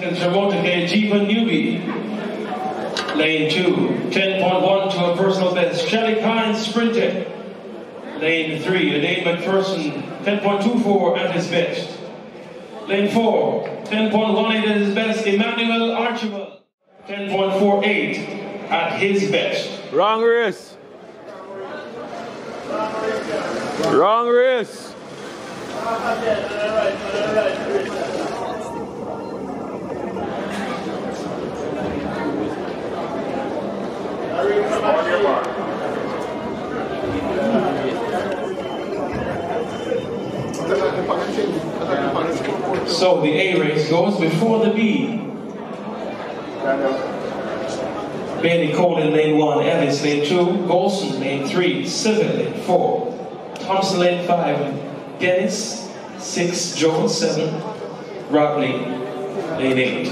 from Motorcade Jeevan Newby. Lane 2, 10.1 to a personal best. Shelly Hines sprinted. Lane 3, Elaine McPherson, 10.24 at his best. Lane 4, 10.18 at his best. Emmanuel Archibald, 10.48 at his best. Wrong wrist. Wrong wrist. On your So the A race goes before the B. Bailey Cole in lane 1, Ellis lane 2, Goldson lane 3, Seville lane 4, Thompson lane 5, Dennis 6, Jones 7, Rodney lane 8.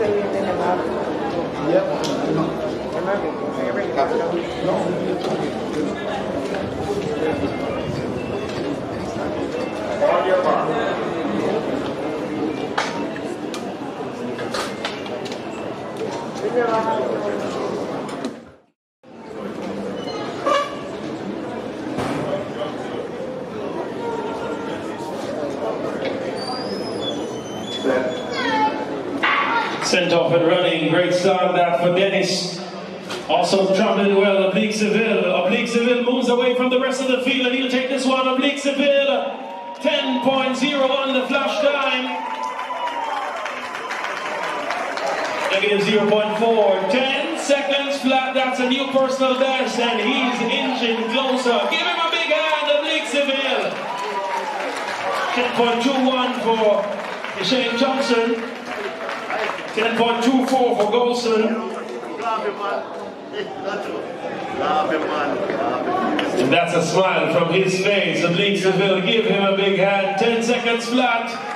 On Sent off and running. Great start that for Dennis. Also traveling well, Oblique Seville. Oblique Seville moves away from the rest of the field and he'll take this one. Oblique Seville, 10.01 the flash time. Negative 0.4. 10 seconds flat. That's a new personal best and he's inching closer. Give him a big hand, Oblique Seville. 10.21 for Shane Johnson. 10.24 for Goldson. And that's a smile from his face. Oblique Seville, give him a big hand. 10 seconds flat.